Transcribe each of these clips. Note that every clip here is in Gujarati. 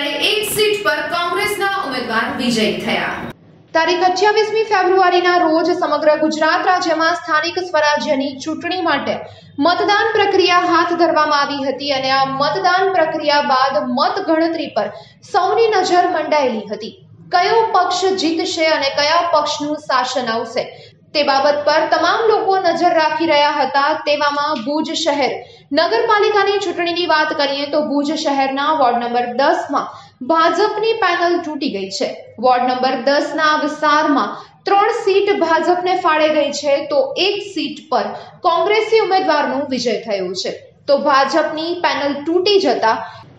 જ્યારે એક સીટ પર કોંગ્રેસના ઉમેદવાર વિજય થયા. તારીખ અઠ્યાવીસમી ફેબ્રુઆરીના રોજ સમગ્ર ગુજરાત રાજ્યમાં સ્થાનિક સ્વરાજ્યની ચૂંટણી માટે મતદાન પ્રક્રિયા હાથ ધરવામાં આવી હતી અને આ મતદાન પ્રક્રિયા બાદ મત ગણતરી પર સૌની નજર મંડાયેલી હતી. કયો પક્ષ જીતશે અને કયા પક્ષનું શાસન આવશે? તે બાબત પર તમામ લોકો નજર રાખી રહ્યા હતા. તેવામાં ભુજ શહેર નગરપાલિકાની ચૂંટણીની વાત કરીએ તો ભુજ શહેરના વોર્ડ નંબર દસમાં ભાજપની પેનલ તૂટી ગઈ છે. વોર્ડ નંબર દસના વિસ્તારમાં ત્રણ સીટ ભાજપને ફાળે ગઈ છે તો એક સીટ પર કોંગ્રેસી ઉમેદવારનું વિજય થયું છે. તો ભાજપની પેનલ તૂટી જતા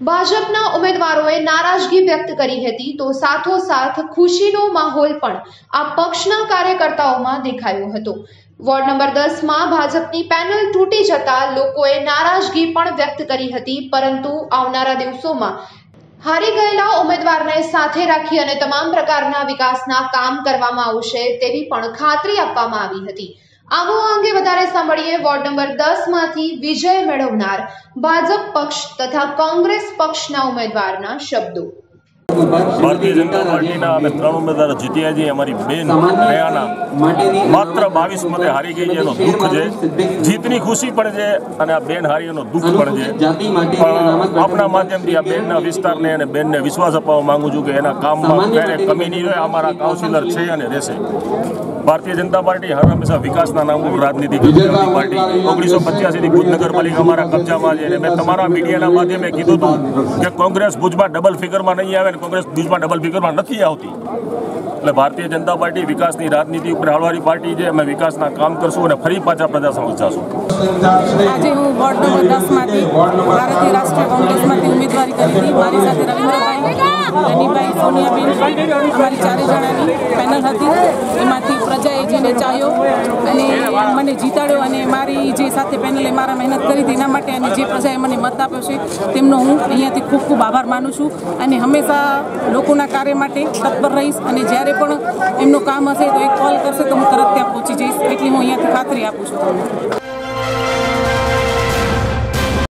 ભાજપના ઉમેદવારોએ નારાજગી વ્યક્ત કરી હતી તો સાથોસાથ ખુશીનો માહોલ પણ આ પક્ષના કાર્યકર્તાઓમાં દેખાયો હતો. વોર્ડ નંબર દસમાં ભાજપની પેનલ તૂટી જતા લોકોએ નારાજગી પણ વ્યક્ત કરી હતી, પરંતુ આવનારા દિવસોમાં હારી ગયેલા ઉમેદવારને સાથે રાખી અને તમામ પ્રકારના વિકાસના કામ કરવામાં આવશે તેવી પણ ખાતરી આપવામાં આવી હતી. આવો અંગે વધારે સાંભળીએ. વોર્ડ નંબર દસમાંથી વિજય મેળવનાર ભાજપ પક્ષ તથા કોંગ્રેસ પક્ષના ઉમેદવારના શબ્દો. ભારતીય જનતા પાર્ટીના અમે ત્રણ ઉમેદવાર જીત્યા છીએ અમારી બેન દયાના માત્ર બાવીસ મતે હારી ગઈ છે એનો દુઃખ છે. જીતની ખુશી પણ છે અને આ બેન હારી એનો દુઃખ પણ છે. પણ આપના માધ્યમથી આ બેનના વિસ્તારને અને બેનને વિશ્વાસ અપાવવા માંગુ છું કે એના કામમાં ક્યારે કમી નહીં રહે અમારા કાઉન્સિલર છે અને રહેશે. ભારતીય જનતા પાર્ટી હર હંમેશા વિકાસના નામ રાજનીતિ પાર્ટી. ઓગણીસો પચ્યાસીથી ભુજ નગરપાલિકા અમારા કબજામાં છે. અને મેં તમારા મીડિયાના માધ્યમે કીધું હતું કે કોંગ્રેસ ભુજમાં ડબલ ફિગરમાં નહીં આવે અને કોંગ્રેસ ભુજમાં ડબલ ફિગરમાં નથી આવતી. એટલે ભારતીય જનતા પાર્ટી વિકાસની રાજનીતિ ઉપર હાલવાળી પાર્ટી છે, અમે વિકાસના કામ કરશું અને ફરી પાછા પ્રજા અમારી ચારે જણાની પેનલ હતી. મને જીતાડ્યો અને મારી જે સાથે પેનલે મારા મહેનત કરી હતી એના માટે અને જે પ્રજાએ મને મત આપ્યો છે, તેમનો હું અહીંયાથી ખૂબ ખૂબ આભાર માનું છું. અને હંમેશા લોકોના કાર્ય માટે તત્પર રહીશ અને જ્યારે પણ એમનું કામ હશે તો એક કોલ કરશે તો હું તરત ત્યાં પહોંચી જઈશ. એટલી હું અહીંયાથી ખાતરી આપું છું તમને.